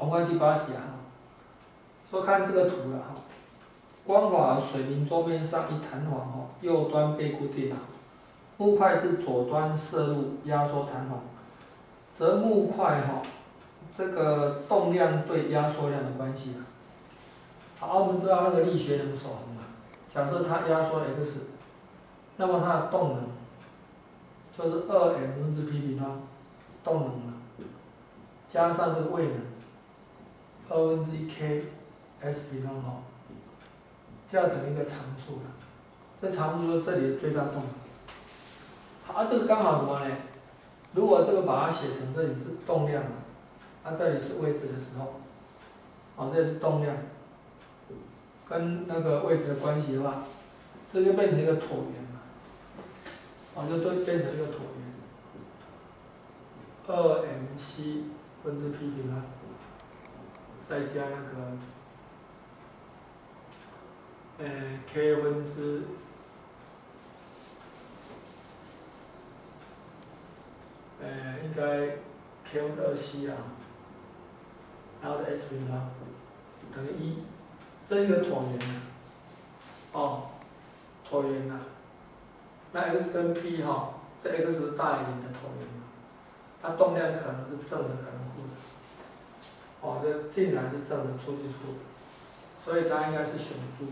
我们第八题啊，说看这个图了哈，光滑水平桌面上一弹簧哈，右端被固定了，木块是左端射入压缩弹簧，则木块哈，这个动量对压缩量的关系啊。好，我们知道那个力学能守恒嘛，假设它压缩 x，那么它的动能就是二 m 分之 p 平方，动能嘛，加上这个位能。二分之一 k s 平方哦，这样等于一个常数了。这常数就是这里的最大动能。好，这个刚好什么呢？如果这个把它写成这里是动量嘛，啊这里是位置的时候，啊这是动量，跟那个位置的关系的话，这就变成一个椭圆嘛，啊就都变成一个椭圆。二 m c 分之 p 平方。再加那个，呃，k 分之，呃，应该 k 分之二 c 啊，然后 s 平方等于一，这一个椭圆啊，哦，椭圆啊，那 x 跟 p 哈，这 x 是大于零的椭圆嘛，它动量可能是正的，可能负。哦，这进来是正的，出去错，所以它应该是选 D。